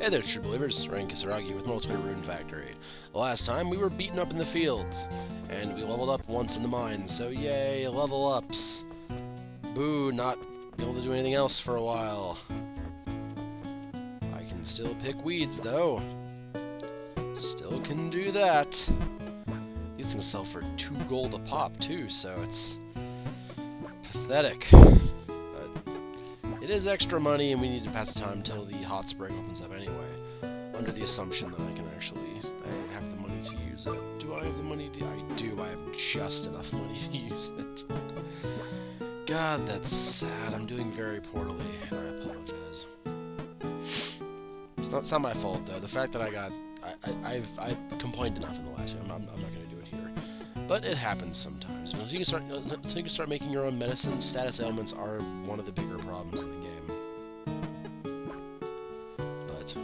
Hey there, true believers. Rayne Kisaragi with Multiplayer Rune Factory. Last time we were beaten up in the fields, and we leveled up once in the mines, so yay, level ups. Boo, not be able to do anything else for a while. I can still pick weeds, though. Still can do that. These things sell for two gold a pop, too, so it's pathetic. It is extra money, and we need to pass the time until the hot spring opens up anyway. Under the assumption that I can actually I have the money to use it. Do I have the money to? I do. I have just enough money to use it. God, that's sad. I'm doing very poorly, and I apologize. It's not, it's not my fault though. The fact that I got, I, I, have I've complained enough in the last year. I'm, I'm not going to do it here, but it happens sometimes. Until you start, until you can start making your own medicine, status ailments are one of the bigger problems in the game. But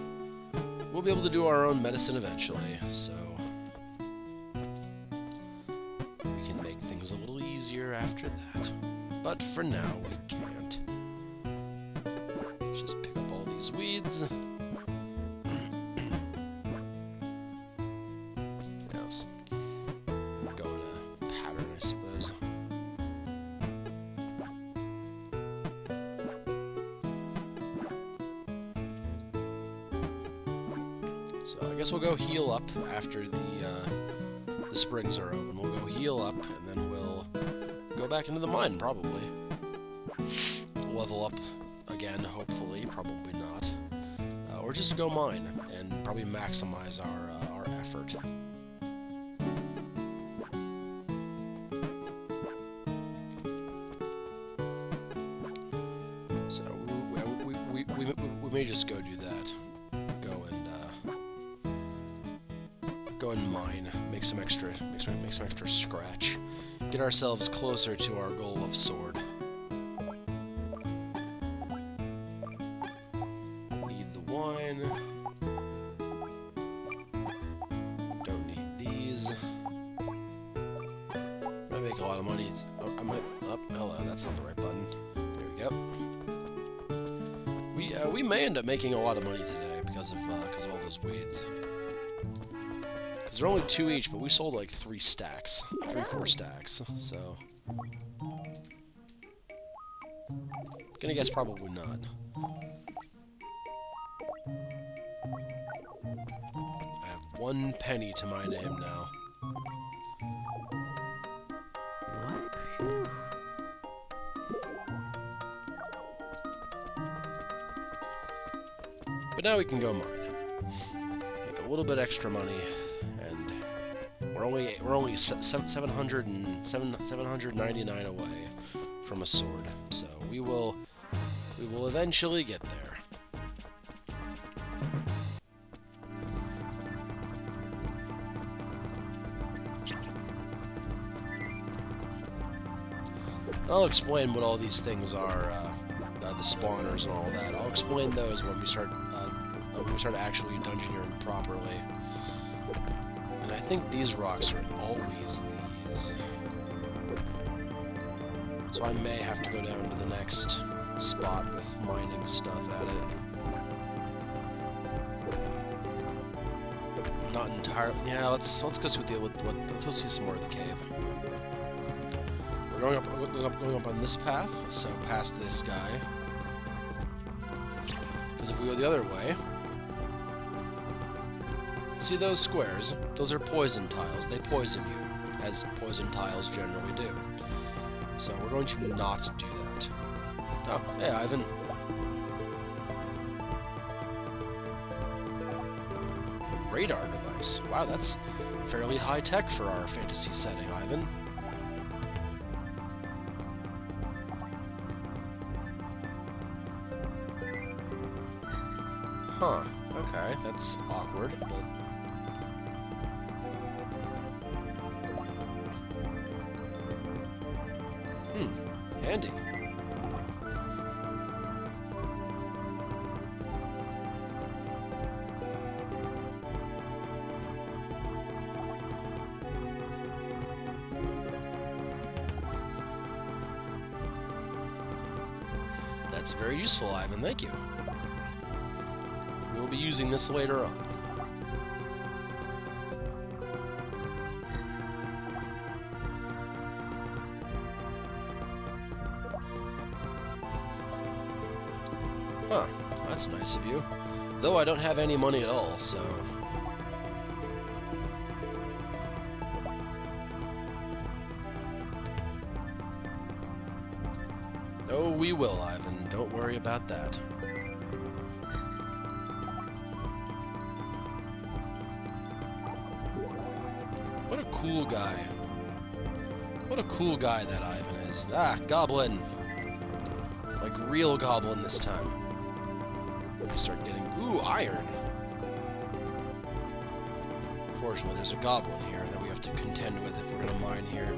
we'll be able to do our own medicine eventually, so we can make things a little easier after that. But for now, we can't. Just pick up all these weeds. So I guess we'll go heal up after the uh, the springs are open. We'll go heal up, and then we'll go back into the mine, probably. Level up again, hopefully. Probably not. Uh, or just go mine, and probably maximize our, uh, our effort. So, we, we, we, we, we may just go do scratch get ourselves closer to our goal of sword. Need the wine. Don't need these. I make a lot of money. Oh, I might. Oh, hello. That's not the right button. There we go. We uh, we may end up making a lot of money today because of uh, because of all those weeds. Because they're only two each, but we sold like three stacks. Three, four stacks, so... Gonna guess probably not. I have one penny to my name now. But now we can go mine. Make a little bit extra money. We're only we're only 700 and 799 away from a sword, so we will we will eventually get there. I'll explain what all these things are, uh, uh, the spawners and all that. I'll explain those when we start uh, when we start actually dungeoneering properly. And I think these rocks are always these. So I may have to go down to the next spot with mining stuff at it. Not entirely. Yeah, let's let's go see what the with, what, let's go see some more of the cave. We're going up, going up, going up on this path, so past this guy. Because if we go the other way, See those squares? Those are poison tiles. They poison you, as poison tiles generally do. So we're going to not do that. Oh, hey, Ivan. A radar device. Wow, that's fairly high-tech for our fantasy setting, Ivan. Huh. Okay, that's awkward, but That's very useful, Ivan. Thank you. We will be using this later on. Huh, that's nice of you. Though I don't have any money at all, so... Oh, we will, Ivan. Worry about that. What a cool guy. What a cool guy that Ivan is. Ah, Goblin! Like real Goblin this time. You start getting... Ooh, iron! Unfortunately, there's a Goblin here that we have to contend with if we're gonna mine here.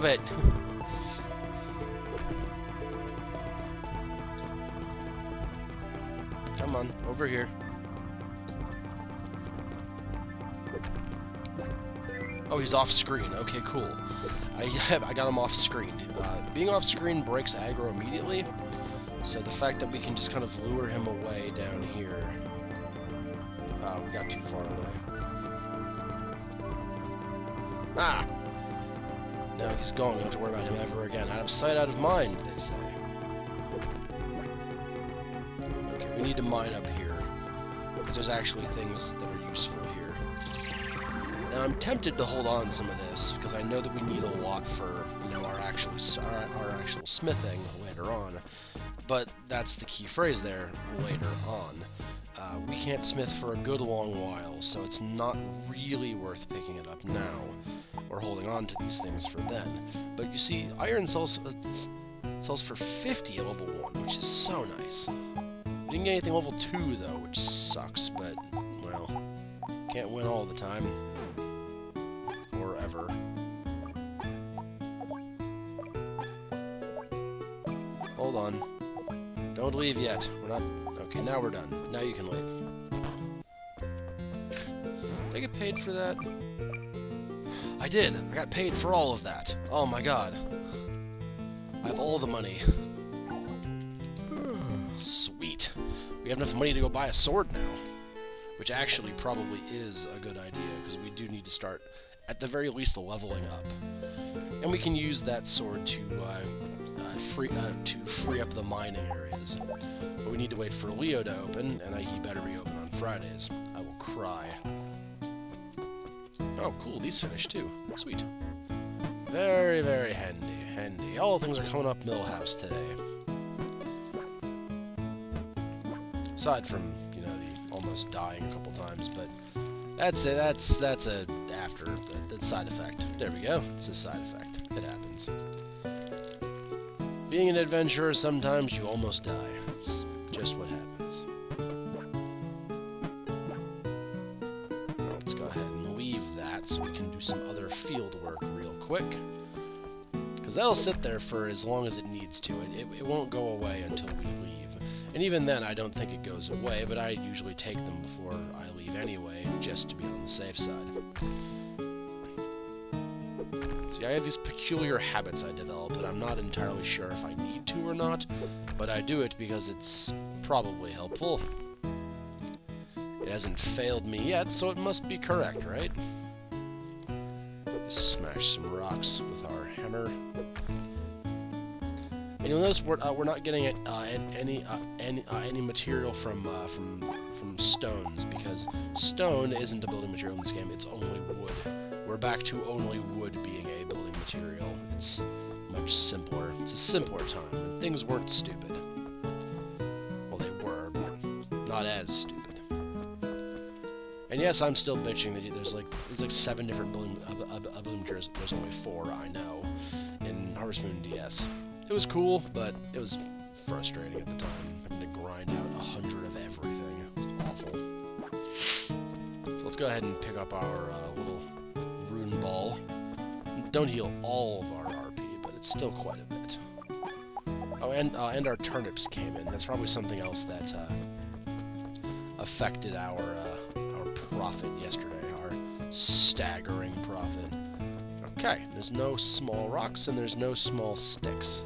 Stop it! Come on, over here. Oh, he's off screen. Okay, cool. I, I got him off screen. Uh, being off screen breaks aggro immediately, so the fact that we can just kind of lure him away down here... Uh, we got too far away. Ah! Now he's gone. We don't have to worry about him ever again. Out of sight, out of mind, they say. Okay, we need to mine up here. Because there's actually things that are useful. Now, I'm tempted to hold on some of this, because I know that we need a lot for, you know, our actual, our, our actual smithing later on. But that's the key phrase there, later on. Uh, we can't smith for a good long while, so it's not really worth picking it up now, or holding on to these things for then. But you see, iron sells, uh, sells for 50 at level 1, which is so nice. Didn't get anything level 2, though, which sucks, but, well, can't win all the time. Or ever. Hold on. Don't leave yet. We're not... Okay, now we're done. Now you can leave. Did I get paid for that? I did! I got paid for all of that. Oh my god. I have all the money. Sweet. We have enough money to go buy a sword now. Which actually probably is a good idea, because we do need to start, at the very least, leveling up. And we can use that sword to uh, uh, free uh, to free up the mining areas. But we need to wait for Leo to open, and he better be open on Fridays. I will cry. Oh, cool, these finished too. Sweet. Very, very handy, handy. All things are coming up Milhouse today. Aside from, you know, the almost dying a couple times, but that's it. That's that's a after side effect. There we go. It's a side effect. It happens. Being an adventurer, sometimes you almost die. It's just what happens. Let's go ahead and leave that so we can do some other field work real quick. Because that'll sit there for as long as it needs to. It, it, it won't go away until we leave. And even then, I don't think it goes away, but I usually take them before I leave anyway, just to be on the safe side. See, I have these peculiar habits I develop and I'm not entirely sure if I need to or not, but I do it because it's probably helpful. It hasn't failed me yet, so it must be correct, right? Smash some rocks with our hammer. And you'll notice we're, uh, we're not getting uh, any uh, any uh, any material from uh, from from stones because stone isn't a building material in this game. It's only wood. We're back to only wood material. It's much simpler. It's a simpler time, and things weren't stupid. Well, they were, but not as stupid. And yes, I'm still bitching that there's like there's like seven different building uh, building materials. There's only four I know in Harvest Moon DS. It was cool, but it was frustrating at the time, having to grind out a hundred of everything. It was awful. So let's go ahead and pick up our uh, little rune ball. Don't heal all of our RP, but it's still quite a bit. Oh, and uh, and our turnips came in. That's probably something else that uh, affected our uh, our profit yesterday. Our staggering profit. Okay, there's no small rocks and there's no small sticks.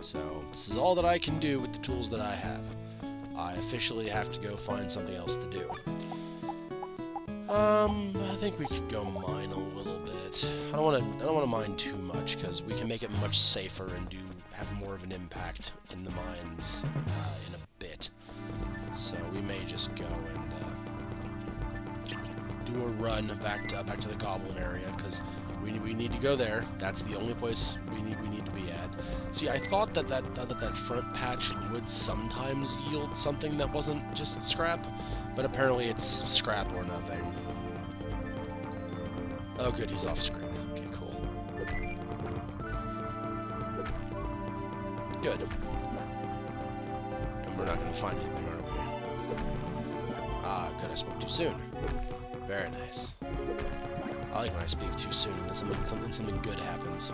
So this is all that I can do with the tools that I have. I officially have to go find something else to do. Um, I think we could go mine a little I don't want to. I don't want to mine too much because we can make it much safer and do have more of an impact in the mines uh, in a bit. So we may just go and uh, do a run back to back to the goblin area because we we need to go there. That's the only place we need we need to be at. See, I thought that that that that front patch would sometimes yield something that wasn't just scrap, but apparently it's scrap or nothing. Oh, good, he's off screen. Okay, cool. Good. And we're not to find anything, are we? Ah, good, I spoke too soon. Very nice. I like when I speak too soon and then something, something, something good happens.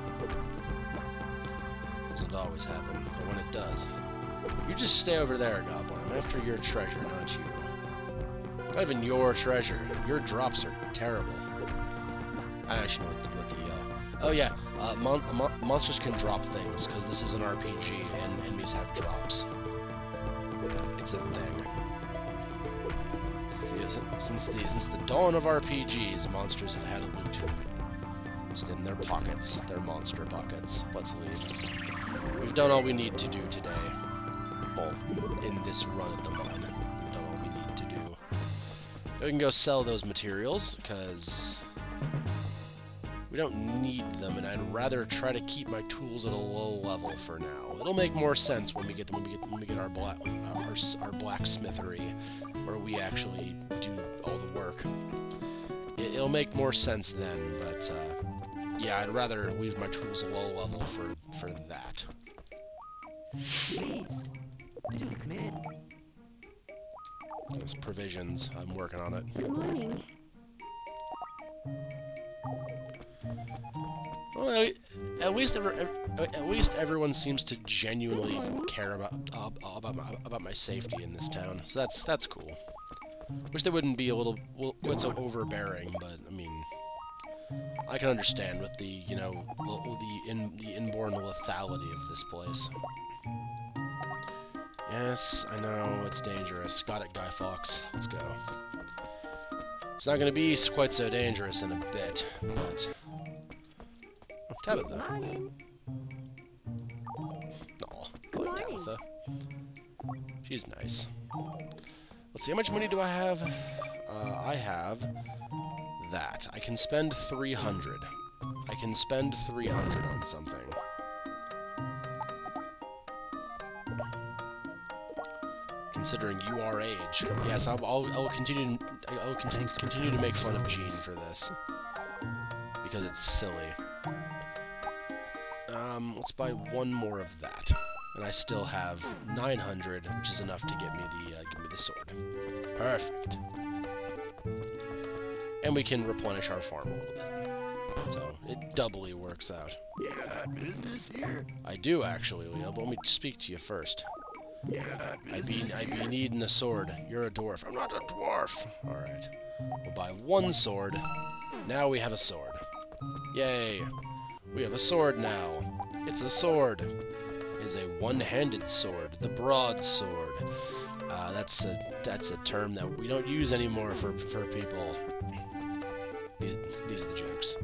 Doesn't always happen, but when it does. You just stay over there, Goblin. I'm after your treasure, not you. Not even your treasure. Your drops are terrible. I actually know what the... What the uh, oh, yeah. Uh, mon mon monsters can drop things, because this is an RPG, and enemies have drops. It's a thing. Since the, since the, since the dawn of RPGs, monsters have had a loot. Just in their pockets. Their monster pockets. Let's leave. We've done all we need to do today. Well, in this run of the mine. We've done all we need to do. We can go sell those materials, because we don't need them, and I'd rather try to keep my tools at a low level for now. It'll make more sense when we get when we get when we get our black our, our blacksmithery, where we actually do all the work. It, will make more sense then, but uh, yeah, I'd rather leave my tools low level for for that. Those provisions. I'm working on it. Good morning. Well, at least ever, at least everyone seems to genuinely care about uh, about my, about my safety in this town. So that's that's cool. Wish they wouldn't be a little quite so overbearing, but I mean, I can understand with the you know the in the inborn lethality of this place. Yes, I know it's dangerous. Got it, Guy Fawkes. Let's go. It's not going to be quite so dangerous in a bit, but Tabatha. Aw, like Tabatha. She's nice. Let's see, how much money do I have? Uh, I have that. I can spend 300. I can spend 300 on something. Considering you are age. Yes, I'll, I'll, I'll continue, I'll continue, continue to make fun of Jean for this. Because it's silly. Um, let's buy one more of that. And I still have 900, which is enough to get me the, uh, give me the sword. Perfect. And we can replenish our farm a little bit. So, it doubly works out. Yeah, business here? I do, actually, Leo, but let me speak to you first. I be, I be needing a sword. You're a dwarf. I'm not a dwarf. Alright. We'll buy one sword. Now we have a sword. Yay. We have a sword now. It's a sword. It is a one-handed sword, the broadsword. Uh, that's a that's a term that we don't use anymore for for people. These, these are the jokes.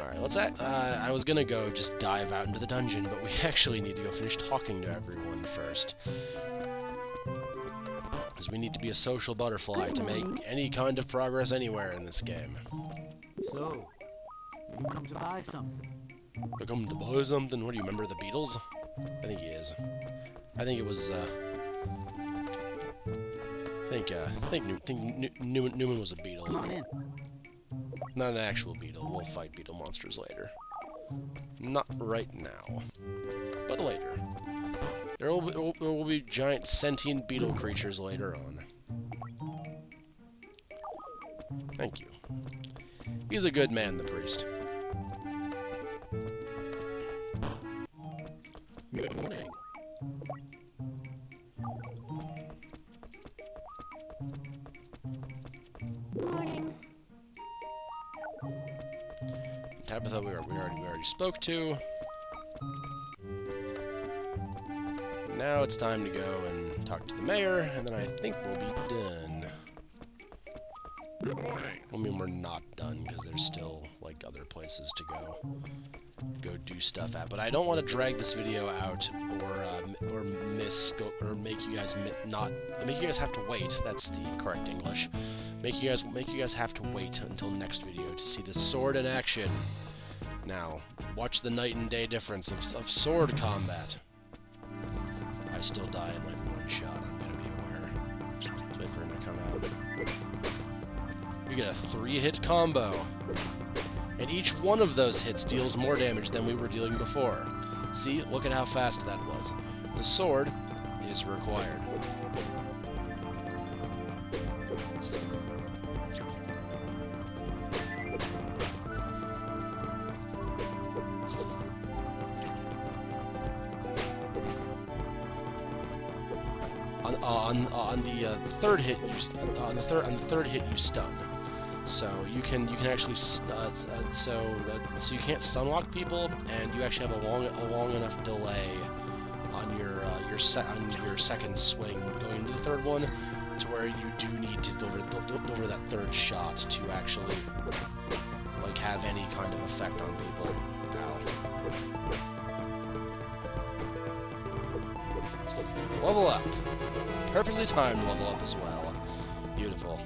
Alright, let's act, uh, I was gonna go just dive out into the dungeon, but we actually need to go finish talking to everyone first. Because we need to be a social butterfly to make any kind of progress anywhere in this game. So, you come to buy something? I come to buy something? What do you remember the Beatles? I think he is. I think it was, uh... I think, uh, I think, New think Newman, Newman was a beetle. Not an actual beetle. We'll fight beetle monsters later. Not right now. But later. There will be, there will be giant sentient beetle creatures later on. Thank you. He's a good man, the priest. Good morning. Morning. Tabatha, we, are, we already we already spoke to. Now it's time to go and talk to the mayor, and then I think we'll be done. Good morning. I mean, we're not done because there's still other places to go, go do stuff at. But I don't want to drag this video out or uh, or miss go, or make you guys not make you guys have to wait. That's the correct English. Make you guys make you guys have to wait until next video to see the sword in action. Now, watch the night and day difference of, of sword combat. I still die in like one shot. I'm gonna be aware. Let's wait for him to come out. We get a three-hit combo. And each one of those hits deals more damage than we were dealing before. See, look at how fast that was. The sword is required. On, on, on the uh, third hit, you on the third on the third hit you stun. So you can you can actually uh, uh, so uh, so you can't stun lock people, and you actually have a long a long enough delay on your uh, your se- on your second swing going into the third one, to where you do need to deliver del- del- deliver that third shot to actually like have any kind of effect on people. Level up. Perfectly timed level up as well. Beautiful.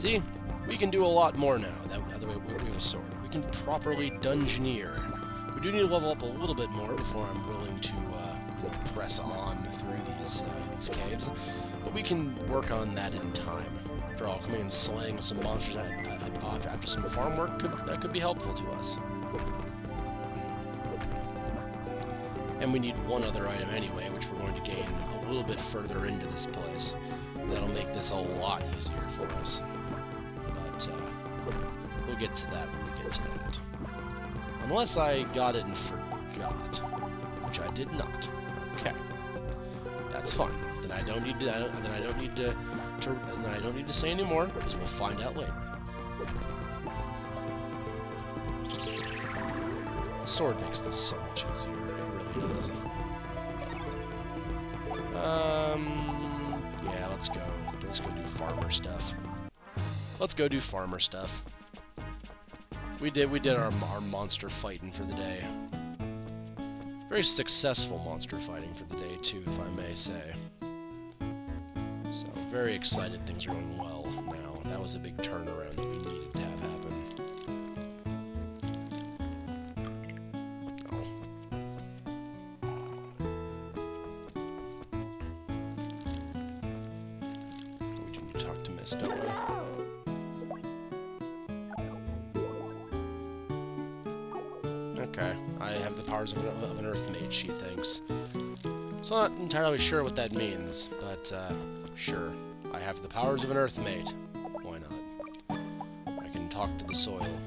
See? We can do a lot more now, that, that way we have a sword. We can properly dungeoneer. We do need to level up a little bit more before I'm willing to uh, you know, press on through these, uh, these caves, but we can work on that in time. After all, coming and slaying some monsters at, at, at, after some farm work could, that could be helpful to us. And we need one other item anyway, which we're going to gain a little bit further into this place. That'll make this a lot easier for us. But uh, we'll get to that when we get to that. Unless I got it and forgot, which I did not. Okay, that's fine. Then I don't need to. I don't, then I don't need to. to then I don't need to say anymore because we'll find out later. The sword makes this so much easier. It really does. Um, yeah, let's go. Let's go do farmer stuff. Let's go do farmer stuff. We did we did our our monster fighting for the day. Very successful monster fighting for the day too, if I may say. So very excited things are going well now. That was a big turnaround that we needed to have happen. Oh. oh we do need to talk to Mist, don't we? Powers of an, of an Earth Mate, she thinks. So I'm not entirely sure what that means, but uh, sure. I have the powers of an Earth Mate. Why not? I can talk to the soil.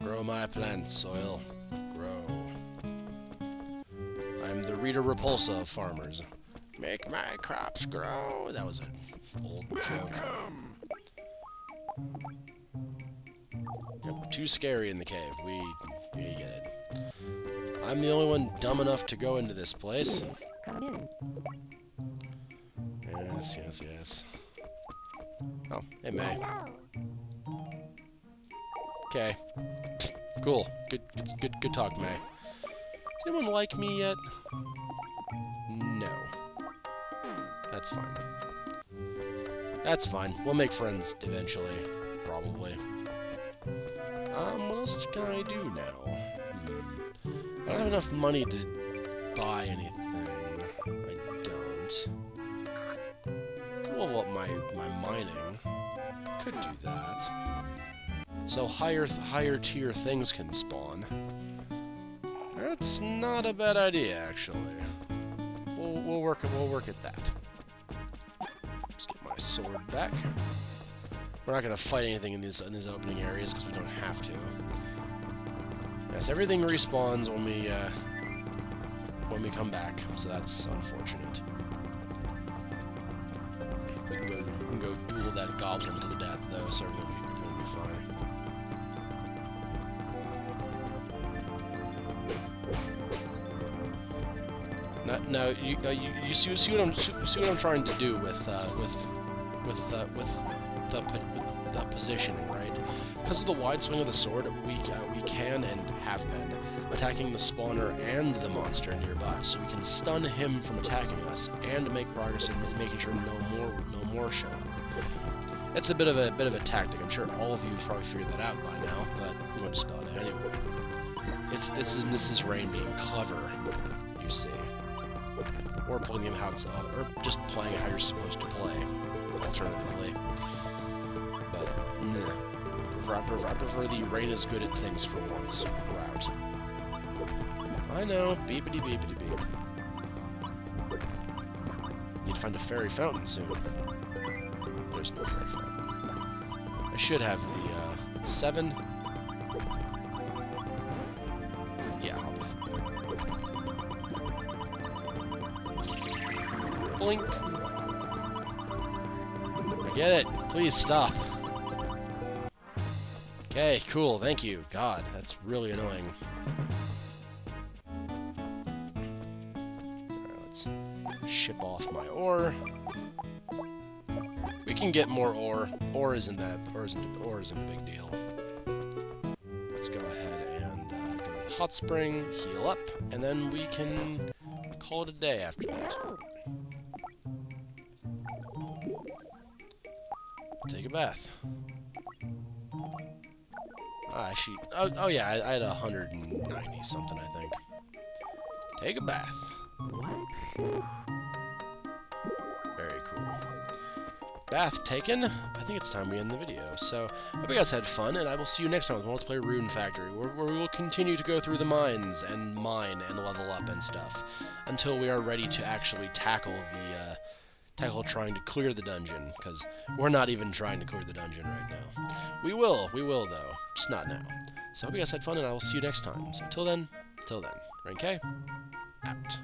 Grow my plants, soil. Grow. I'm the Rita Repulsa of farmers. Make my crops grow. That was an old joke. Yep, too scary in the cave. We. I'm the only one dumb enough to go into this place. Yes, yes, yes. Oh, hey May. Okay. Cool. Good, good, good, good talk, May. Does anyone like me yet? No. That's fine. That's fine. We'll make friends eventually, probably. Um, what else can I do now? I don't have enough money to buy anything. I don't. Could level up my, my mining. Could do that. So higher higher tier things can spawn. That's not a bad idea, actually. We'll, we'll work we'll work at that. Let's get my sword back. We're not gonna fight anything in these in these opening areas because we don't have to. Yes, everything respawns when we, uh, when we come back, so that's unfortunate. We can go, we can go duel that goblin to the death, though, so everything will be fine. Now, you, uh, you, you see, see, what I'm see what I'm trying to do with uh, with with uh, with the with the positioning, right? Because of the wide swing of the sword, we uh, we can and have been attacking the spawner and the monster nearby, so we can stun him from attacking us and make progress in making sure no more no more show up. It's a bit of a bit of a tactic. I'm sure all of you probably figured that out by now, but we'll just spell it anyway. It's this is Mrs. Rain being clever, you see or pulling them how it's, uh, or just playing how you're supposed to play, alternatively. But, nah. I prefer, I prefer the rain is good at things for once route. I know, beepity beepity beep. Need to find a fairy fountain soon. There's no fairy fountain. I should have the, uh, seven. Yeah, I'll be fine. Blink. I get it. Please stop. Okay, cool. Thank you. God, that's really annoying. Alright, let's ship off my ore. We can get more ore. Ore isn't that ore isn't ore isn't a big deal. Let's go ahead and uh, go to the hot spring, heal up, and then we can call it a day after that. Take a bath. Ah, actually, oh, oh yeah, I, I had 190 something, I think. Take a bath. Very cool. Bath taken. I think it's time we end the video. So, hope you guys had fun, and I will see you next time with Multiplayer Rune Factory, where, where we will continue to go through the mines and mine and level up and stuff until we are ready to actually tackle the uh, tackle trying to clear the dungeon, because we're not even trying to clear the dungeon right now. We will, we will though, just not now. So I hope you guys had fun, and I will see you next time. So until then, till then, K, out.